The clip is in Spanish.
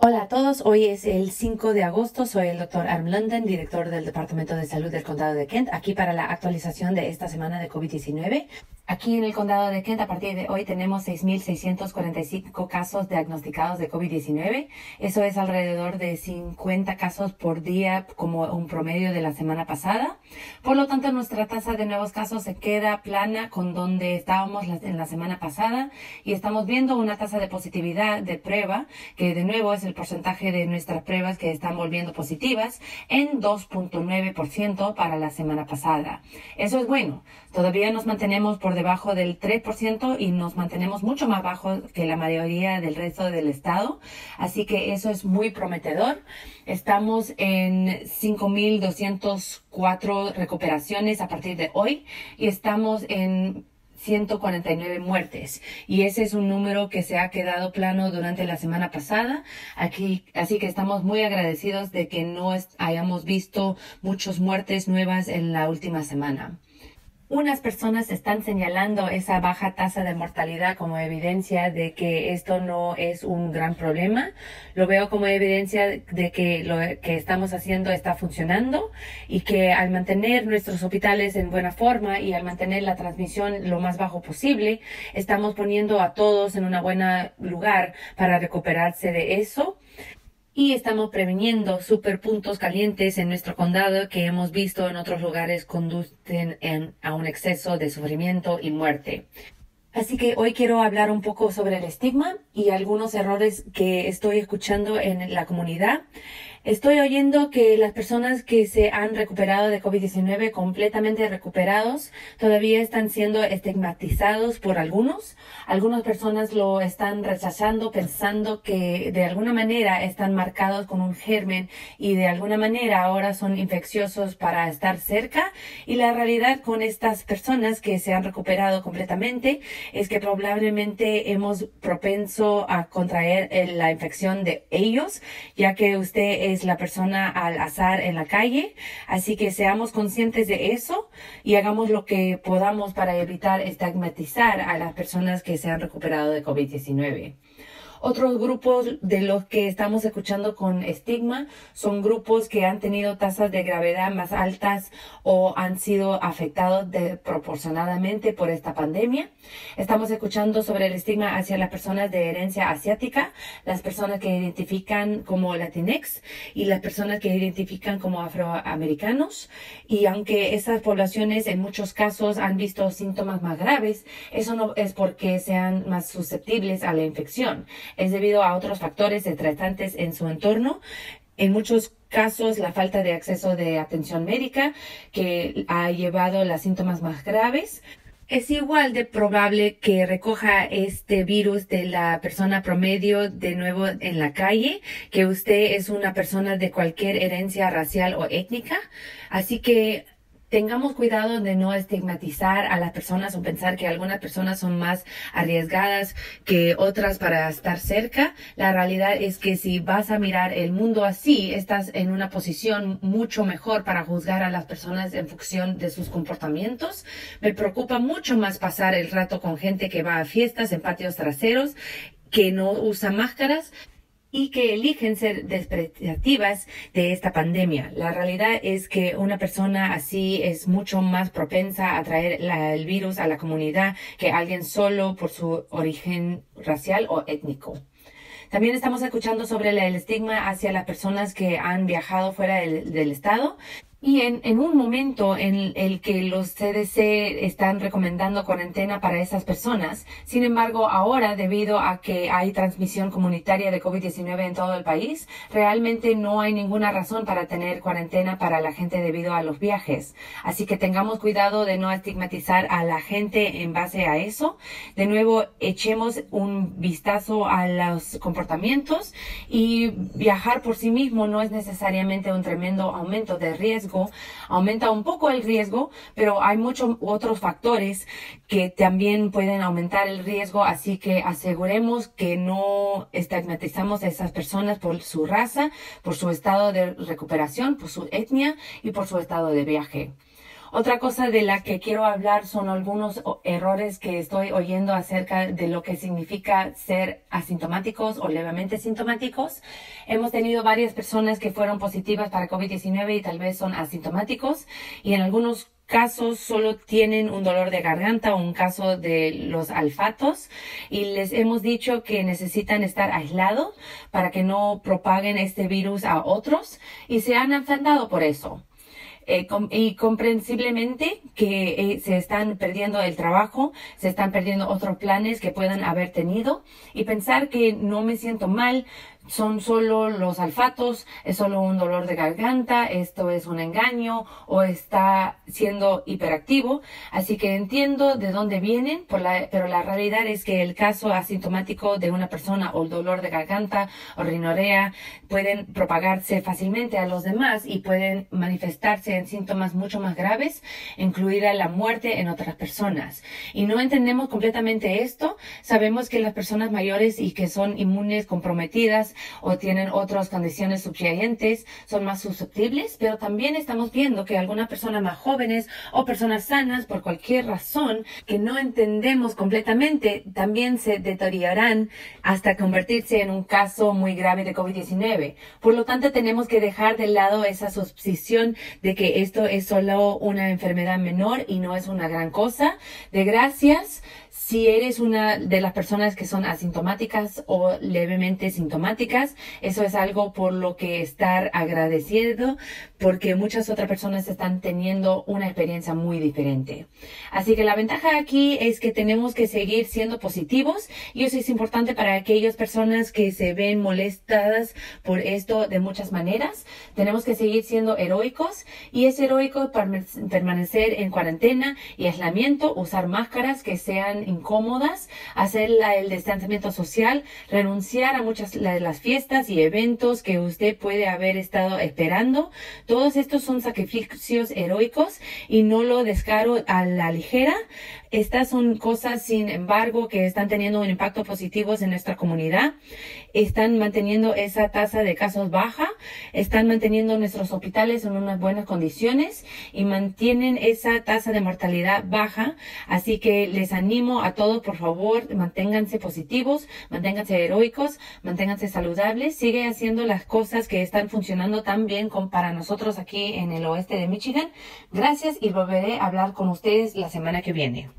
Hola a todos, hoy es el 5 de agosto, soy el doctor Arm London, director del Departamento de Salud del Condado de Kent, aquí para la actualización de esta semana de COVID-19. Aquí en el condado de Kent, a partir de hoy, tenemos 6.645 casos diagnosticados de COVID-19. Eso es alrededor de 50 casos por día, como un promedio de la semana pasada. Por lo tanto, nuestra tasa de nuevos casos se queda plana con donde estábamos en la semana pasada y estamos viendo una tasa de positividad de prueba, que de nuevo es el porcentaje de nuestras pruebas que están volviendo positivas, en 2.9% para la semana pasada. Eso es bueno. Todavía nos mantenemos por debajo del 3% y nos mantenemos mucho más bajo que la mayoría del resto del estado. Así que eso es muy prometedor. Estamos en 5.204 recuperaciones a partir de hoy y estamos en 149 muertes. Y ese es un número que se ha quedado plano durante la semana pasada. Aquí así que estamos muy agradecidos de que no hayamos visto muchas muertes nuevas en la última semana unas personas están señalando esa baja tasa de mortalidad como evidencia de que esto no es un gran problema. Lo veo como evidencia de que lo que estamos haciendo está funcionando y que al mantener nuestros hospitales en buena forma y al mantener la transmisión lo más bajo posible, estamos poniendo a todos en un buen lugar para recuperarse de eso y estamos previniendo superpuntos calientes en nuestro condado que hemos visto en otros lugares conducen a un exceso de sufrimiento y muerte. Así que hoy quiero hablar un poco sobre el estigma y algunos errores que estoy escuchando en la comunidad. Estoy oyendo que las personas que se han recuperado de COVID-19 completamente recuperados todavía están siendo estigmatizados por algunos. Algunas personas lo están rechazando pensando que de alguna manera están marcados con un germen y de alguna manera ahora son infecciosos para estar cerca. Y la realidad con estas personas que se han recuperado completamente es que probablemente hemos propenso a contraer la infección de ellos, ya que usted es la persona al azar en la calle. Así que seamos conscientes de eso y hagamos lo que podamos para evitar estigmatizar a las personas que se han recuperado de COVID-19. Otros grupos de los que estamos escuchando con estigma son grupos que han tenido tasas de gravedad más altas o han sido afectados proporcionadamente por esta pandemia. Estamos escuchando sobre el estigma hacia las personas de herencia asiática, las personas que identifican como latinex y las personas que identifican como afroamericanos. Y aunque esas poblaciones en muchos casos han visto síntomas más graves, eso no es porque sean más susceptibles a la infección es debido a otros factores estresantes en su entorno. En muchos casos, la falta de acceso de atención médica que ha llevado a los síntomas más graves. Es igual de probable que recoja este virus de la persona promedio de nuevo en la calle, que usted es una persona de cualquier herencia racial o étnica. Así que tengamos cuidado de no estigmatizar a las personas o pensar que algunas personas son más arriesgadas que otras para estar cerca. La realidad es que si vas a mirar el mundo así, estás en una posición mucho mejor para juzgar a las personas en función de sus comportamientos. Me preocupa mucho más pasar el rato con gente que va a fiestas en patios traseros que no usa máscaras y que eligen ser despreciativas de esta pandemia. La realidad es que una persona así es mucho más propensa a traer el virus a la comunidad que alguien solo por su origen racial o étnico. También estamos escuchando sobre el estigma hacia las personas que han viajado fuera del estado y en, en, un momento en el que los CDC están recomendando cuarentena para esas personas, sin embargo, ahora, debido a que hay transmisión comunitaria de COVID-19 en todo el país, realmente no hay ninguna razón para tener cuarentena para la gente debido a los viajes. Así que tengamos cuidado de no estigmatizar a la gente en base a eso. De nuevo, echemos un vistazo a los comportamientos y viajar por sí mismo no es necesariamente un tremendo aumento de riesgo aumenta un poco el riesgo, pero hay muchos otros factores que también pueden aumentar el riesgo, así que aseguremos que no estigmatizamos a esas personas por su raza, por su estado de recuperación, por su etnia y por su estado de viaje. Otra cosa de la que quiero hablar son algunos errores que estoy oyendo acerca de lo que significa ser asintomáticos o levemente sintomáticos. Hemos tenido varias personas que fueron positivas para COVID-19 y tal vez son asintomáticos y en algunos casos solo tienen un dolor de garganta o un caso de los alfatos y les hemos dicho que necesitan estar aislados para que no propaguen este virus a otros y se han enfrentado por eso. Eh, y comprensiblemente que eh, se están perdiendo el trabajo, se están perdiendo otros planes que puedan haber tenido. Y pensar que no me siento mal, son solo los alfatos, es solo un dolor de garganta, esto es un engaño o está siendo hiperactivo. Así que entiendo de dónde vienen, pero la realidad es que el caso asintomático de una persona o el dolor de garganta o rinorea pueden propagarse fácilmente a los demás y pueden manifestarse en síntomas mucho más graves, incluida la muerte en otras personas. Y no entendemos completamente esto. Sabemos que las personas mayores y que son inmunes comprometidas o tienen otras condiciones subyacentes, son más susceptibles, pero también estamos viendo que algunas personas más jóvenes o personas sanas, por cualquier razón que no entendemos completamente, también se deteriorarán hasta convertirse en un caso muy grave de COVID-19. Por lo tanto, tenemos que dejar de lado esa suposición de que esto es solo una enfermedad menor y no es una gran cosa. De gracias si eres una de las personas que son asintomáticas o levemente sintomáticas, eso es algo por lo que estar agradecido porque muchas otras personas están teniendo una experiencia muy diferente. Así que la ventaja aquí es que tenemos que seguir siendo positivos y eso es importante para aquellas personas que se ven molestadas por esto de muchas maneras. Tenemos que seguir siendo heroicos y es heroico permanecer en cuarentena y aislamiento, usar máscaras que sean incómodas, hacer el distanciamiento social, renunciar a muchas de las fiestas y eventos que usted puede haber estado esperando. Todos estos son sacrificios heroicos y no lo descaro a la ligera. Estas son cosas, sin embargo, que están teniendo un impacto positivo en nuestra comunidad. Están manteniendo esa tasa de casos baja, están manteniendo nuestros hospitales en unas buenas condiciones y mantienen esa tasa de mortalidad baja. Así que les animo a todos, por favor, manténganse positivos, manténganse heroicos, manténganse saludables, sigue haciendo las cosas que están funcionando tan bien como para nosotros aquí en el oeste de Michigan. Gracias y volveré a hablar con ustedes la semana que viene.